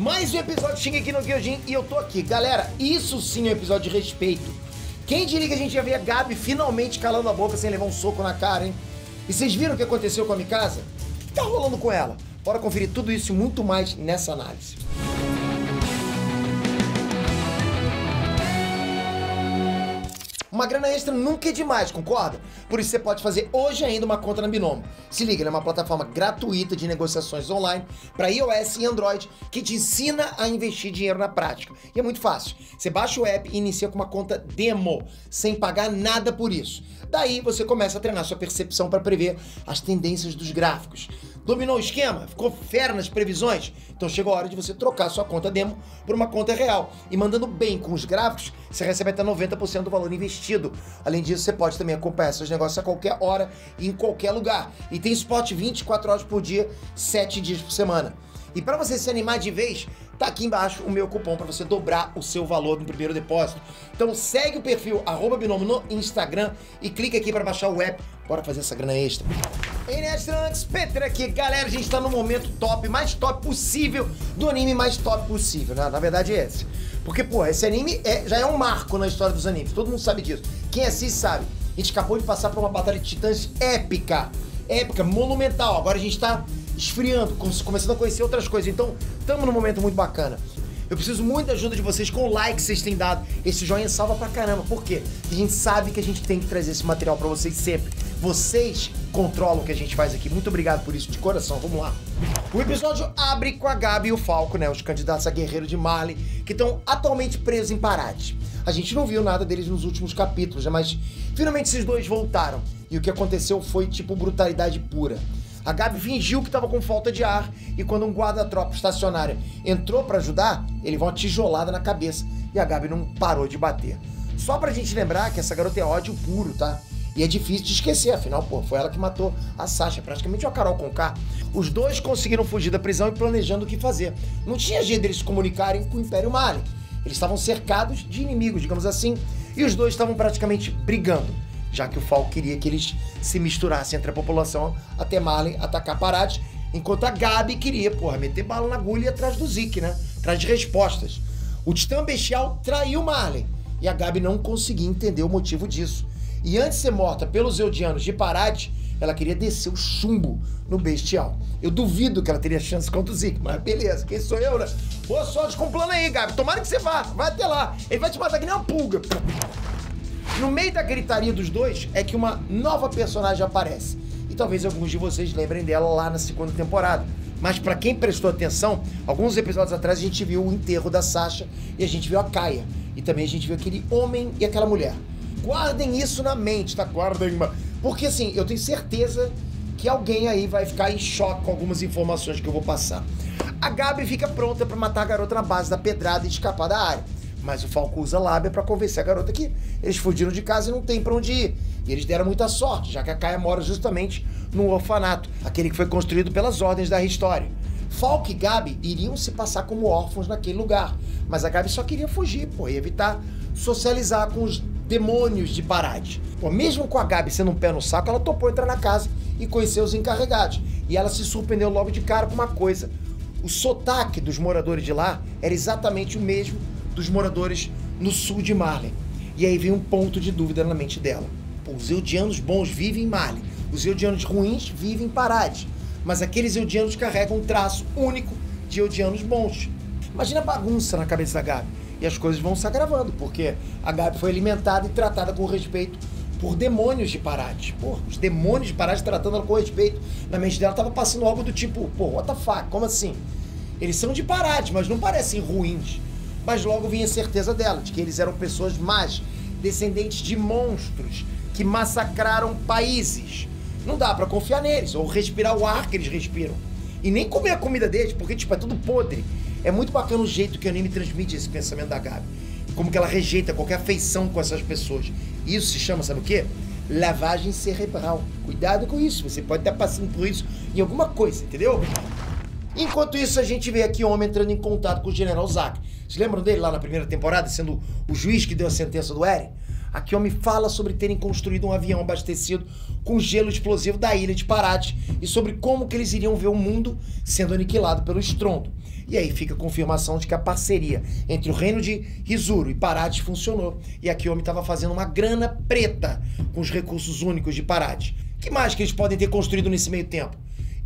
Mais um episódio de Shingeki no Kyojin e eu tô aqui. Galera, isso sim é um episódio de respeito. Quem diria que a gente ia ver a Gabi finalmente calando a boca sem levar um soco na cara, hein? E vocês viram o que aconteceu com a Mikasa? O que tá rolando com ela? Bora conferir tudo isso e muito mais nessa análise. Uma grana extra nunca é demais, concorda? Por isso você pode fazer hoje ainda uma conta na Binomo. Se liga, ela é uma plataforma gratuita de negociações online para iOS e Android que te ensina a investir dinheiro na prática. E é muito fácil. Você baixa o app e inicia com uma conta demo, sem pagar nada por isso. Daí você começa a treinar sua percepção para prever as tendências dos gráficos. Dominou o esquema? Ficou fera nas previsões? Então chegou a hora de você trocar sua conta demo por uma conta real. E mandando bem com os gráficos, você recebe até 90% do valor investido. Além disso, você pode também acompanhar seus negócios a qualquer hora e em qualquer lugar. E tem spot 24 horas por dia, 7 dias por semana. E para você se animar de vez, tá aqui embaixo o meu cupom para você dobrar o seu valor no primeiro depósito. Então segue o perfil Binomo no Instagram e clica aqui para baixar o app. Bora fazer essa grana extra. Ei, Nestranks, Petra aqui. Galera, a gente tá no momento top, mais top possível, do anime mais top possível, né? Na verdade é esse. Porque, pô, esse anime é, já é um marco na história dos animes, todo mundo sabe disso. Quem assiste sabe. A gente acabou de passar por uma batalha de titãs épica, épica, monumental. Agora a gente tá esfriando, começando a conhecer outras coisas. Então, estamos num momento muito bacana. Eu preciso muito da ajuda de vocês com o like que vocês têm dado. Esse joinha salva pra caramba. Por quê? A gente sabe que a gente tem que trazer esse material para vocês sempre. Vocês controlam o que a gente faz aqui. Muito obrigado por isso, de coração. Vamos lá. O episódio abre com a Gabi e o Falco, né? Os candidatos a guerreiro de Mali, que estão atualmente presos em Parade. A gente não viu nada deles nos últimos capítulos, né? mas finalmente esses dois voltaram. E o que aconteceu foi tipo brutalidade pura. A Gabi fingiu que estava com falta de ar e quando um guarda-tropa estacionário entrou para ajudar, ele vai uma tijolada na cabeça e a Gabi não parou de bater. Só pra gente lembrar que essa garota é ódio puro, tá? E é difícil de esquecer, afinal, pô, foi ela que matou a Sasha, praticamente uma Carol Conká. Os dois conseguiram fugir da prisão e planejando o que fazer. Não tinha jeito deles se comunicarem com o Império Mali. Eles estavam cercados de inimigos, digamos assim, e os dois estavam praticamente brigando já que o Falco queria que eles se misturassem entre a população até Marlin atacar Parades, enquanto a Gabi queria, porra, meter bala na agulha e atrás do Zeke, né? Atrás de respostas. O Titã Bestial traiu Marlin e a Gabi não conseguia entender o motivo disso. E antes de ser morta pelos Eudianos de Parades, ela queria descer o chumbo no Bestial. Eu duvido que ela teria chance contra o Zeke, mas beleza, quem sou eu, né? Boa sorte com o plano aí, Gabi. Tomara que você vá, vai até lá. Ele vai te matar que nem uma pulga. No meio da gritaria dos dois é que uma nova personagem aparece. E talvez alguns de vocês lembrem dela lá na segunda temporada. Mas para quem prestou atenção, alguns episódios atrás a gente viu o enterro da Sasha e a gente viu a Kaia. E também a gente viu aquele homem e aquela mulher. Guardem isso na mente, tá? Guardem. Porque assim, eu tenho certeza que alguém aí vai ficar em choque com algumas informações que eu vou passar. A Gabi fica pronta para matar a garota na base da pedrada e escapar da área. Mas o Falco usa lábia para convencer a garota que eles fugiram de casa e não tem para onde ir. E eles deram muita sorte, já que a Kaia mora justamente no orfanato, aquele que foi construído pelas ordens da história. Falco e Gabi iriam se passar como órfãos naquele lugar, mas a Gabi só queria fugir, pô, e evitar socializar com os demônios de Parade. Pô, mesmo com a Gabi sendo um pé no saco, ela topou entrar na casa e conhecer os encarregados. E ela se surpreendeu logo de cara com uma coisa. O sotaque dos moradores de lá era exatamente o mesmo dos moradores no sul de Marley. E aí vem um ponto de dúvida na mente dela. Pô, os eudianos bons vivem em Marley, os eudianos ruins vivem em Parade. Mas aqueles eudianos carregam um traço único de eudianos bons. Imagina a bagunça na cabeça da Gabi. E as coisas vão se agravando, porque a Gabi foi alimentada e tratada com respeito por demônios de Parade. Pô, os demônios de Parade tratando ela com respeito. Na mente dela tava passando algo do tipo, pô, what the fuck, como assim? Eles são de Parade, mas não parecem ruins mas logo vinha a certeza dela de que eles eram pessoas más, descendentes de monstros que massacraram países. Não dá para confiar neles ou respirar o ar que eles respiram. E nem comer a comida deles, porque tipo é tudo podre. É muito bacana o jeito que o anime transmite esse pensamento da Gabi. Como que ela rejeita qualquer afeição com essas pessoas. Isso se chama, sabe o quê? Lavagem cerebral. Cuidado com isso, você pode estar passando por isso em alguma coisa, entendeu? Enquanto isso, a gente vê aqui o homem entrando em contato com o General Zack. Vocês lembram dele lá na primeira temporada, sendo o juiz que deu a sentença do Eren? Aqui homem fala sobre terem construído um avião abastecido com gelo explosivo da ilha de Parate e sobre como que eles iriam ver o mundo sendo aniquilado pelo estrondo. E aí fica a confirmação de que a parceria entre o reino de Rizuro e Parades funcionou. E a Kiyomi estava fazendo uma grana preta com os recursos únicos de Parades. que mais que eles podem ter construído nesse meio tempo?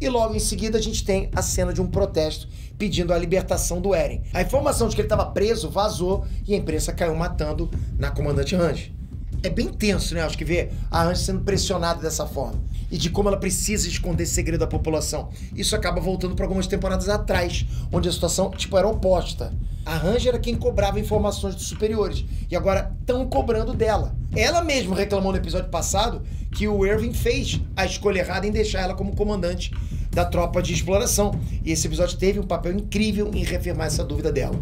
E logo em seguida a gente tem a cena de um protesto pedindo a libertação do Eren. A informação de que ele estava preso vazou e a imprensa caiu matando na comandante Range. É bem tenso, né? Acho que ver a Range sendo pressionada dessa forma. E de como ela precisa esconder segredo da população. Isso acaba voltando para algumas temporadas atrás, onde a situação, tipo, era oposta. A Ranger era quem cobrava informações dos superiores. E agora estão cobrando dela. Ela mesma reclamou no episódio passado que o Irving fez a escolha errada em deixar ela como comandante da tropa de exploração. E esse episódio teve um papel incrível em reafirmar essa dúvida dela.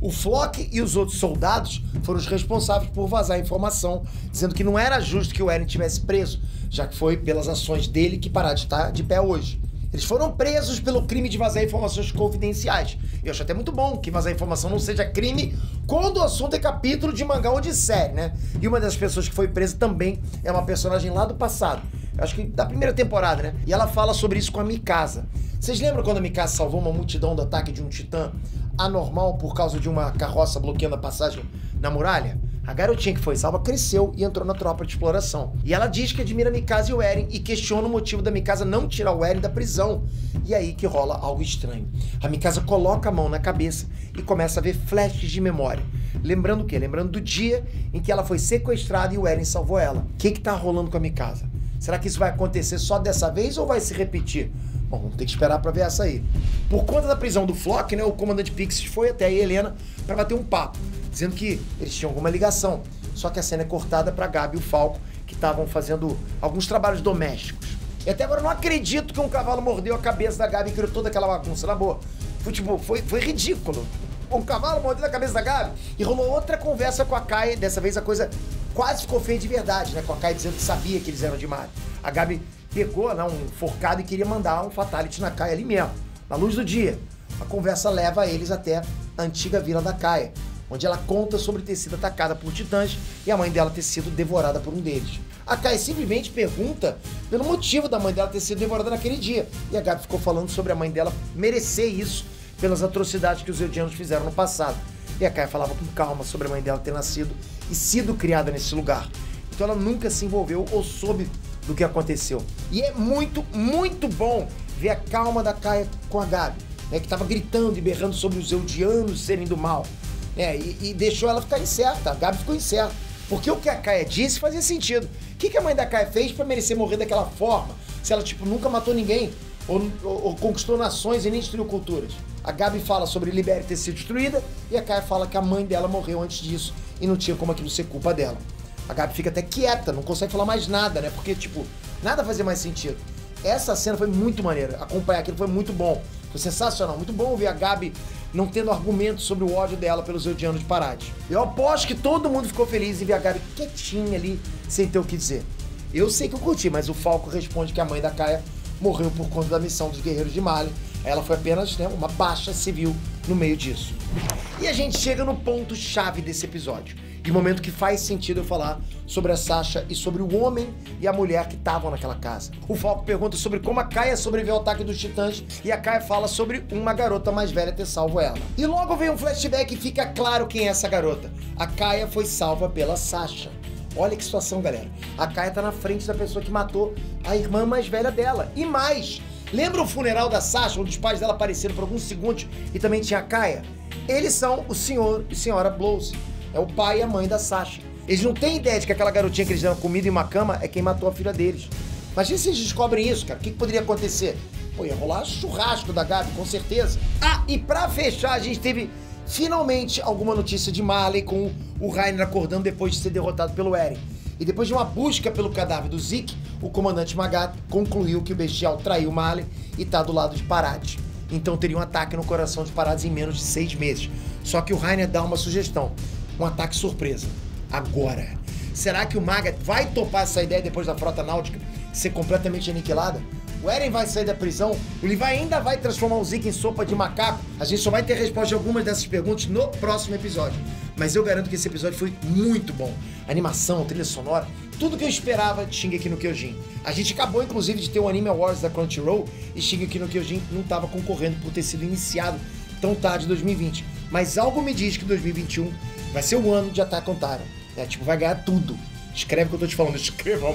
O Flock e os outros soldados foram os responsáveis por vazar a informação, dizendo que não era justo que o Eren tivesse preso, já que foi pelas ações dele que Pará de estar de pé hoje. Eles foram presos pelo crime de vazar informações confidenciais. Eu acho até muito bom que vazar informação não seja crime quando o assunto é capítulo de mangá ou de série, né? E uma das pessoas que foi presa também é uma personagem lá do passado. Acho que da primeira temporada, né? E ela fala sobre isso com a Mikasa. Vocês lembram quando a Mikasa salvou uma multidão do ataque de um titã anormal por causa de uma carroça bloqueando a passagem na muralha? A garotinha que foi salva cresceu e entrou na tropa de exploração. E ela diz que admira Mikasa e o Eren e questiona o motivo da Mikasa não tirar o Eren da prisão. E aí que rola algo estranho. A Mikasa coloca a mão na cabeça e começa a ver flashes de memória. Lembrando o quê? Lembrando do dia em que ela foi sequestrada e o Eren salvou ela. O que que tá rolando com a Mikasa? Será que isso vai acontecer só dessa vez ou vai se repetir? Bom, vamos ter que esperar para ver essa aí. Por conta da prisão do Flock, né, o comandante Pix foi até a Helena para bater um papo dizendo que eles tinham alguma ligação. Só que a cena é cortada para Gabi e o Falco, que estavam fazendo alguns trabalhos domésticos. E até agora eu não acredito que um cavalo mordeu a cabeça da Gabi e criou toda aquela bagunça. Na boa, foi, tipo, foi, foi ridículo. Um cavalo mordeu a cabeça da Gabi e rolou outra conversa com a Kai. Dessa vez a coisa quase ficou feia de verdade, né? Com a Kai dizendo que sabia que eles eram de mar. A Gabi pegou né, um forcado e queria mandar um fatality na Kai ali mesmo, na luz do dia. A conversa leva eles até a antiga vila da Caia, onde ela conta sobre ter sido atacada por titãs e a mãe dela ter sido devorada por um deles. A Kai simplesmente pergunta pelo motivo da mãe dela ter sido devorada naquele dia. E a Gabi ficou falando sobre a mãe dela merecer isso pelas atrocidades que os Eldianos fizeram no passado. E a Kai falava com calma sobre a mãe dela ter nascido e sido criada nesse lugar. Então ela nunca se envolveu ou soube do que aconteceu. E é muito, muito bom ver a calma da Kai com a Gabi, né, que estava gritando e berrando sobre os Eldianos serem do mal. É, e, e, deixou ela ficar incerta. A Gabi ficou incerta. Porque o que a Kaia disse fazia sentido. O que, que a mãe da Kaia fez para merecer morrer daquela forma? Se ela, tipo, nunca matou ninguém, ou, ou, ou, conquistou nações e nem destruiu culturas. A Gabi fala sobre Libéria ter sido destruída, e a Kaia fala que a mãe dela morreu antes disso, e não tinha como aquilo ser culpa dela. A Gabi fica até quieta, não consegue falar mais nada, né? Porque, tipo, nada fazia mais sentido. Essa cena foi muito maneira. Acompanhar aquilo foi muito bom. Foi sensacional. Muito bom ver a Gabi não tendo argumentos sobre o ódio dela pelos Eldianos de Parade. Eu aposto que todo mundo ficou feliz em ver a Gabi quietinha ali, sem ter o que dizer. Eu sei que eu curti, mas o Falco responde que a mãe da Caia morreu por conta da missão dos Guerreiros de Mali. Ela foi apenas né, uma baixa civil no meio disso. E a gente chega no ponto-chave desse episódio de momento que faz sentido eu falar sobre a Sasha e sobre o homem e a mulher que estavam naquela casa. O Falco pergunta sobre como a Kaia sobreviveu ao ataque dos titãs e a Kaia fala sobre uma garota mais velha ter salvo ela. E logo vem um flashback e fica claro quem é essa garota. A Kaia foi salva pela Sasha. Olha que situação, galera. A Kaia tá na frente da pessoa que matou a irmã mais velha dela. E mais, lembra o funeral da Sasha, onde os pais dela apareceram por alguns segundos e também tinha a Kaia? Eles são o senhor e senhora Blows. É o pai e a mãe da Sasha. Eles não têm ideia de que aquela garotinha que eles deram comida em uma cama é quem matou a filha deles. Imagina se eles descobrem isso, cara. O que, que poderia acontecer? Pô, ia rolar churrasco da Gabi, com certeza. Ah, e pra fechar, a gente teve finalmente alguma notícia de Marley com o Rainer acordando depois de ser derrotado pelo Eren. E depois de uma busca pelo cadáver do Zeke, o comandante Magat concluiu que o bestial traiu Marley e tá do lado de Parade. Então teria um ataque no coração de Parades em menos de seis meses. Só que o Rainer dá uma sugestão um ataque surpresa. Agora. Será que o Maga vai topar essa ideia depois da frota náutica ser completamente aniquilada? O Eren vai sair da prisão? O Levi ainda vai transformar o Zeke em sopa de macaco? A gente só vai ter resposta de algumas dessas perguntas no próximo episódio. Mas eu garanto que esse episódio foi muito bom. Animação, trilha sonora, tudo que eu esperava de Shingeki no Kyojin. A gente acabou, inclusive, de ter o Anime Awards da Crunchyroll e Shingeki no Kyojin não estava concorrendo por ter sido iniciado tão tarde em 2020. Mas algo me diz que 2021 vai ser o ano de Attack on Titan. É, tipo, vai ganhar tudo. Escreve o que eu tô te falando. Escreva.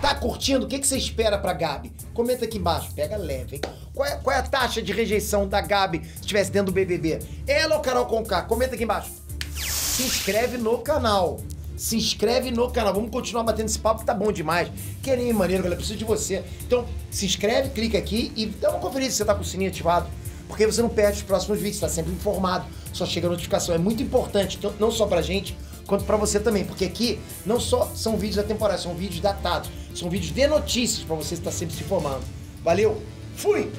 Tá curtindo? O que, que você espera pra Gabi? Comenta aqui embaixo. Pega leve, hein? Qual é, qual é a taxa de rejeição da Gabi se estivesse dentro do BBB? Ela ou Carol Conká? Comenta aqui embaixo. Se inscreve no canal. Se inscreve no canal. Vamos continuar batendo esse papo que tá bom demais. Querinho maneiro, galera. Preciso de você. Então, se inscreve, clica aqui e dá uma conferência se você tá com o sininho ativado. Porque você não perde os próximos vídeos, tá sempre informado. Só chega a notificação. É muito importante, não só pra gente, quanto pra você também. Porque aqui não só são vídeos da temporada, são vídeos datados. São vídeos de notícias pra você estar sempre se informando. Valeu, fui!